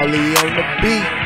Harley on the beat.